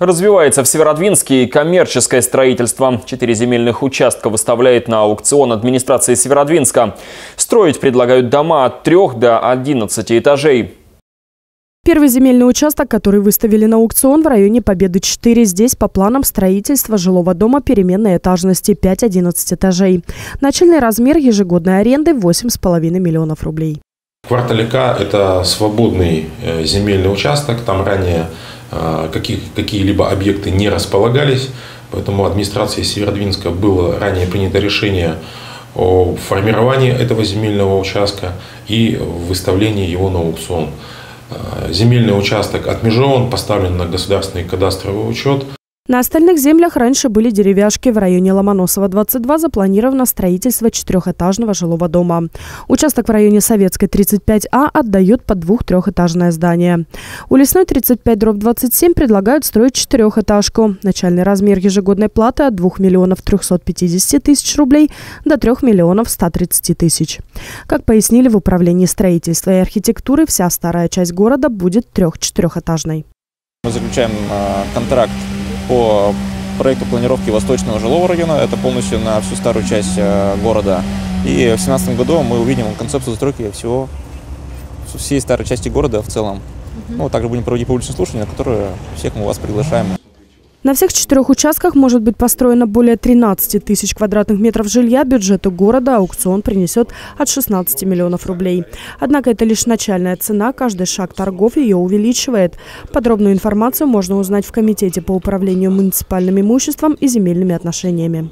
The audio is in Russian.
Развивается в Северодвинске коммерческое строительство. Четыре земельных участка выставляет на аукцион администрации Северодвинска. Строить предлагают дома от трех до 11 этажей. Первый земельный участок, который выставили на аукцион в районе Победы 4. Здесь по планам строительства жилого дома переменной этажности 5-11 этажей. Начальный размер ежегодной аренды 8,5 миллионов рублей. Квартал К – это свободный э, земельный участок. Там ранее э, какие-либо объекты не располагались. Поэтому администрации Северодвинска было ранее принято решение о формировании этого земельного участка и выставлении его на аукцион. Э, земельный участок отмежеван, поставлен на государственный кадастровый учет. На остальных землях раньше были деревяшки. В районе Ломоносова, 22 запланировано строительство четырехэтажного жилого дома. Участок в районе Советской, 35А, отдают под двух-трехэтажное здание. У Лесной, 35 дробь 27, предлагают строить четырехэтажку. Начальный размер ежегодной платы от 2 миллионов 350 тысяч рублей до 3 миллионов 130 тысяч. Как пояснили в Управлении строительства и архитектуры, вся старая часть города будет трех-четырехэтажной. Мы заключаем а, контракт по проекту планировки Восточного жилого района. Это полностью на всю старую часть э, города. И в 2017 году мы увидим концепцию застройки всего, всей старой части города в целом. Ну, также будем проводить публичные слушания, на которые всех мы вас приглашаем. На всех четырех участках может быть построено более 13 тысяч квадратных метров жилья. Бюджету города аукцион принесет от 16 миллионов рублей. Однако это лишь начальная цена. Каждый шаг торгов ее увеличивает. Подробную информацию можно узнать в Комитете по управлению муниципальным имуществом и земельными отношениями.